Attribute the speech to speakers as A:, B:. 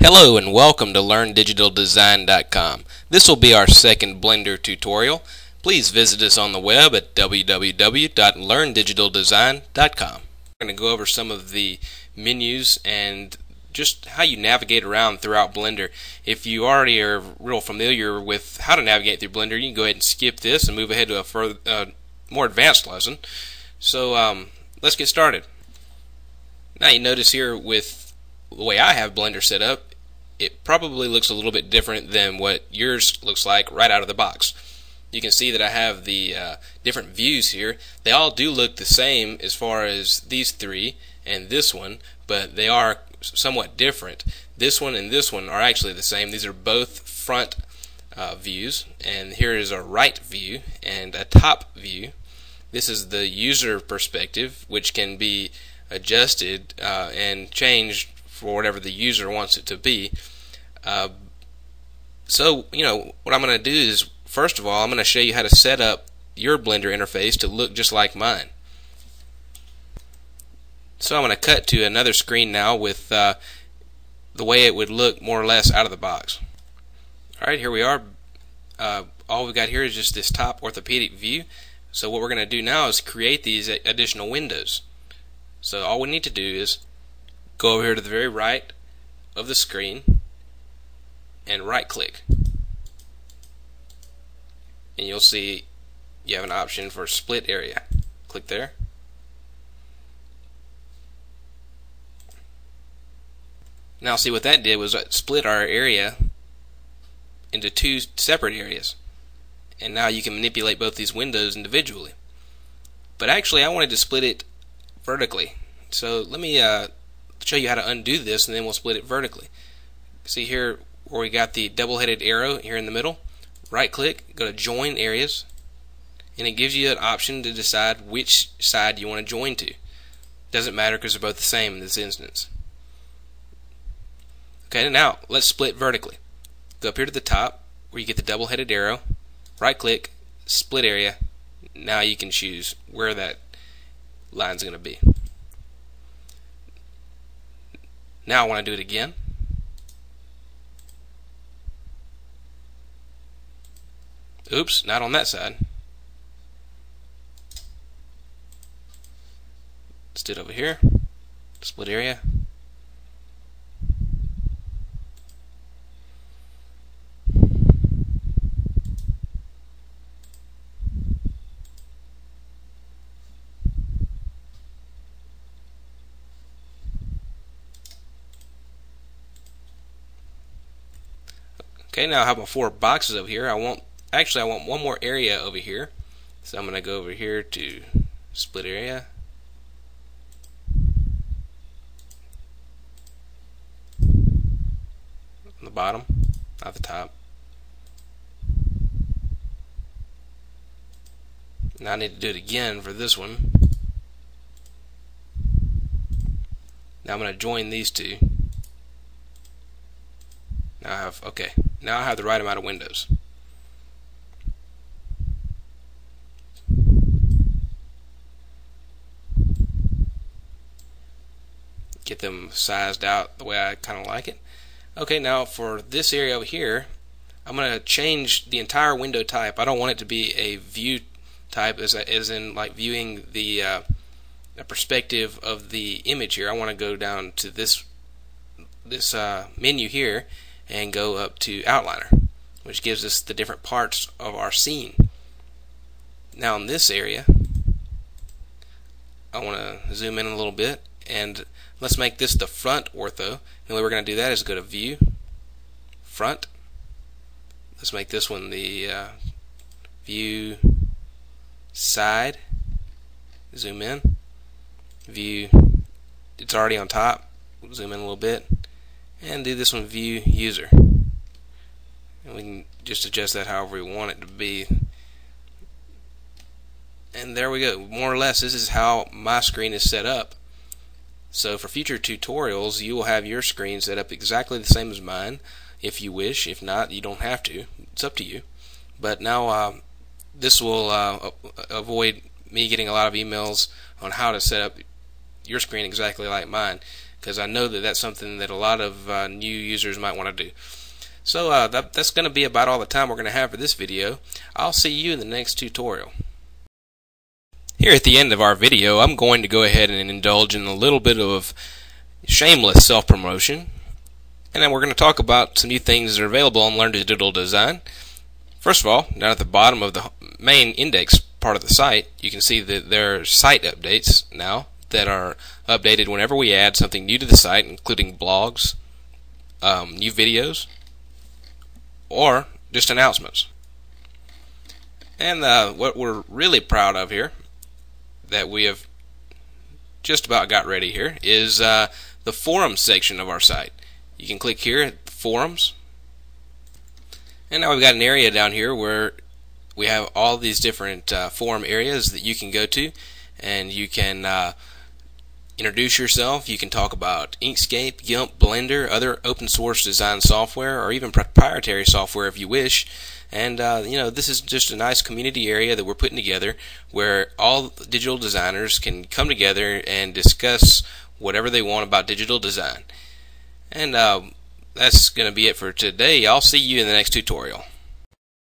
A: Hello and welcome to LearnDigitalDesign.com. This will be our second Blender tutorial. Please visit us on the web at www.learndigitaldesign.com. We're going to go over some of the menus and just how you navigate around throughout Blender. If you already are real familiar with how to navigate through Blender, you can go ahead and skip this and move ahead to a further, uh, more advanced lesson. So um, let's get started. Now you notice here with the way I have Blender set up, it probably looks a little bit different than what yours looks like right out of the box. You can see that I have the uh, different views here. They all do look the same as far as these three and this one, but they are somewhat different. This one and this one are actually the same. These are both front uh, views, and here is a right view and a top view. This is the user perspective, which can be adjusted uh, and changed for whatever the user wants it to be. Uh, so, you know, what I'm going to do is, first of all, I'm going to show you how to set up your Blender interface to look just like mine. So I'm going to cut to another screen now with uh, the way it would look more or less out of the box. Alright, here we are. Uh, all we've got here is just this top orthopedic view. So what we're going to do now is create these additional windows. So all we need to do is go over here to the very right of the screen and right click and you'll see you have an option for split area. Click there. Now see what that did was split our area into two separate areas. And now you can manipulate both these windows individually. But actually I wanted to split it vertically. So let me uh, show you how to undo this and then we'll split it vertically. See here where we got the double-headed arrow here in the middle. Right click, go to join areas and it gives you an option to decide which side you want to join to. Doesn't matter because they're both the same in this instance. Okay, now let's split vertically. Go up here to the top where you get the double-headed arrow, right click, split area. Now you can choose where that line's going to be. Now I want to do it again. Oops, not on that side. Let's do it over here. Split area. Okay, now I have my four boxes over here. I want actually I want one more area over here. So I'm going to go over here to split area. On the bottom, not the top. Now I need to do it again for this one. Now I'm going to join these two. Now I have, okay, now I have the right amount of windows. Get them sized out the way I kind of like it. Okay, now for this area over here, I'm going to change the entire window type. I don't want it to be a view type as, a, as in like viewing the, uh, perspective of the image here. I want to go down to this this uh, menu here and go up to outliner which gives us the different parts of our scene. Now in this area I want to zoom in a little bit and let's make this the front ortho. The way we're going to do that is go to view front. Let's make this one the uh, view side. Zoom in. View it's already on top. Zoom in a little bit and do this one view user. And we can just adjust that however we want it to be. And there we go. More or less this is how my screen is set up. So for future tutorials you will have your screen set up exactly the same as mine. If you wish. If not you don't have to. It's up to you. But now uh, this will uh, avoid me getting a lot of emails on how to set up your screen exactly like mine because I know that that's something that a lot of uh, new users might want to do. So uh, that, that's going to be about all the time we're going to have for this video. I'll see you in the next tutorial. Here at the end of our video, I'm going to go ahead and indulge in a little bit of shameless self-promotion. And then we're going to talk about some new things that are available on Learn Digital Design. First of all, down at the bottom of the main index part of the site, you can see that there are site updates now that are updated whenever we add something new to the site, including blogs, um, new videos, or just announcements. And uh, what we're really proud of here, that we have just about got ready here, is uh, the forums section of our site. You can click here at forums, and now we've got an area down here where we have all these different uh, forum areas that you can go to, and you can uh, introduce yourself. You can talk about Inkscape, GIMP, Blender, other open source design software, or even proprietary software if you wish. And uh, you know, this is just a nice community area that we're putting together where all digital designers can come together and discuss whatever they want about digital design. And uh, that's going to be it for today. I'll see you in the next tutorial.